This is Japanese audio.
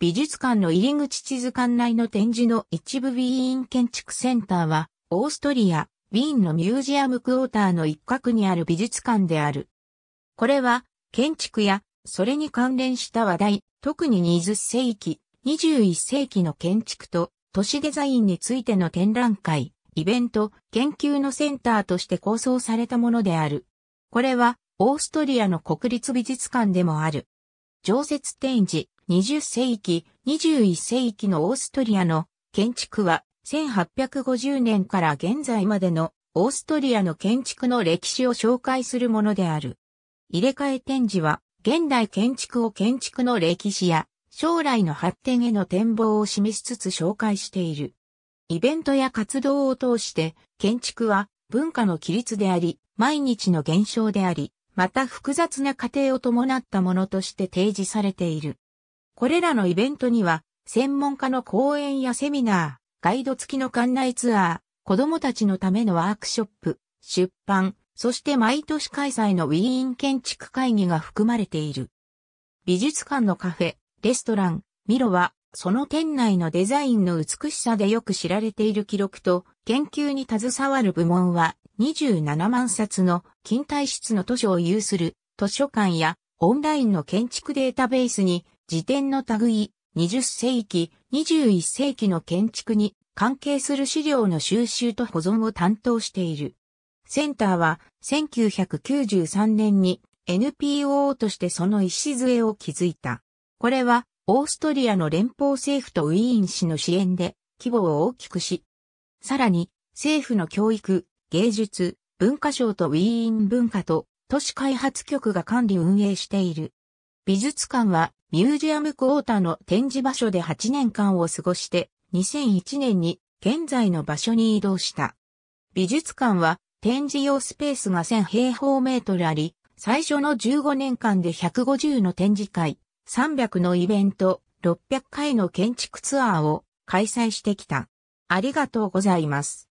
美術館の入り口地図館内の展示の一部ウィーン建築センターは、オーストリア、ウィーンのミュージアムクォーターの一角にある美術館である。これは、建築や、それに関連した話題、特に20世紀、21世紀の建築と都市デザインについての展覧会、イベント、研究のセンターとして構想されたものである。これは、オーストリアの国立美術館でもある。常設展示、20世紀、21世紀のオーストリアの建築は1850年から現在までのオーストリアの建築の歴史を紹介するものである。入れ替え展示は現代建築を建築の歴史や将来の発展への展望を示しつつ紹介している。イベントや活動を通して建築は文化の規律であり、毎日の現象であり、また複雑な過程を伴ったものとして提示されている。これらのイベントには、専門家の講演やセミナー、ガイド付きの館内ツアー、子供たちのためのワークショップ、出版、そして毎年開催のウィーン建築会議が含まれている。美術館のカフェ、レストラン、ミロは、その店内のデザインの美しさでよく知られている記録と、研究に携わる部門は、27万冊の近代室の図書を有する図書館やオンラインの建築データベースに辞典の類、20世紀、21世紀の建築に関係する資料の収集と保存を担当している。センターは1993年に NPO としてその礎を築いた。これはオーストリアの連邦政府とウィーン市の支援で規模を大きくし、さらに政府の教育、芸術、文化省とウィーン文化と都市開発局が管理運営している。美術館はミュージアムクォータの展示場所で8年間を過ごして、2001年に現在の場所に移動した。美術館は展示用スペースが1000平方メートルあり、最初の15年間で150の展示会、300のイベント、600回の建築ツアーを開催してきた。ありがとうございます。